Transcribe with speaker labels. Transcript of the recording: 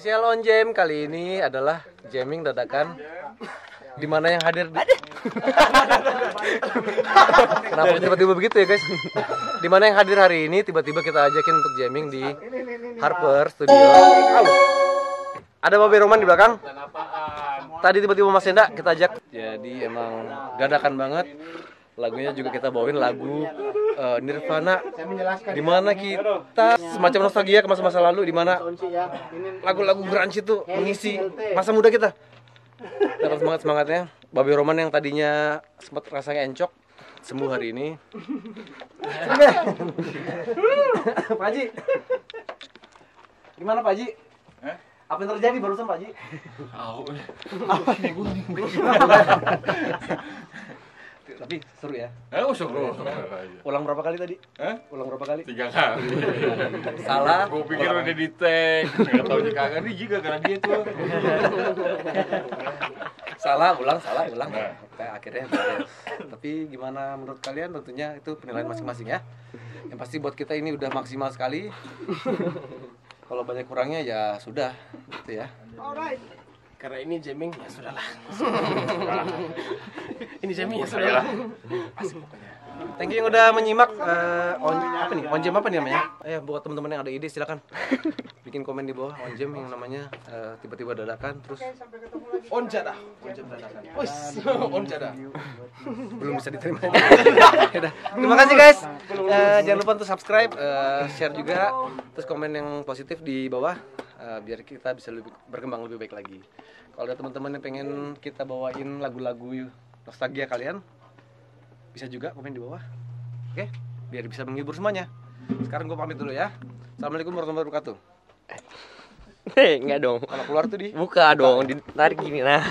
Speaker 1: Spesial on jam kali ini adalah jamming dadakan. Di mana yang hadir? Di... Kenapa tiba-tiba begitu ya guys? Di mana yang hadir hari ini tiba-tiba kita ajakin untuk jamming di Harper Studio. Ada Babe Roman di belakang. Tadi tiba-tiba Mas Enda kita ajak. Jadi emang dadakan banget. Lagunya juga kita bawain lagu eh, Nirvana di mana kita semacam nostalgia ke masa-masa lalu di mana lagu-lagu grunge itu mengisi masa muda kita. Dapat semangat semangatnya. Babe Roman yang tadinya sempat rasanya encok sembuh hari ini. Pak Haji. Gimana Pak Haji? Apa yang terjadi barusan Pak Haji? Tapi seru ya.
Speaker 2: Eh, oh, syukur.
Speaker 1: Ulang berapa kali tadi?
Speaker 2: Hah?
Speaker 1: Ulang berapa kali?
Speaker 2: Tiga kali.
Speaker 1: Salah.
Speaker 2: Gue pikir udah di tag. Gak tau juga kagak nih juga karena dia tuh.
Speaker 1: salah ulang salah ulang
Speaker 2: Nah.
Speaker 1: Kayak akhirnya tapi gimana menurut kalian tentunya itu penilaian masing-masing ya yang pasti buat kita ini udah maksimal sekali kalau banyak kurangnya ya sudah gitu ya
Speaker 3: Karena ini jamming ya sudahlah. ini jamming ya sudahlah.
Speaker 1: thank you yang udah menyimak eh, on apa nih on jam apa nih namanya eh buat teman-teman yang ada ide silakan bikin komen di bawah on jam yang namanya eh, tiba-tiba dadakan terus
Speaker 3: On jadah. On jam dadakan. Wis, on jadah.
Speaker 1: belum bisa diterima. Yaudah. Terima kasih guys. Eh, jangan lupa untuk subscribe, share juga, terus komen yang positif di bawah eh, biar kita bisa lebih berkembang lebih baik lagi. Kalau ada teman-teman yang pengen kita bawain lagu-lagu nostalgia kalian, bisa juga komen di bawah. Oke, biar bisa menghibur semuanya. Sekarang gue pamit dulu ya. Assalamualaikum warahmatullahi wabarakatuh.
Speaker 4: Hei, enggak dong.
Speaker 1: Kalau keluar tuh di
Speaker 4: Buka dong, ditarik gini nah.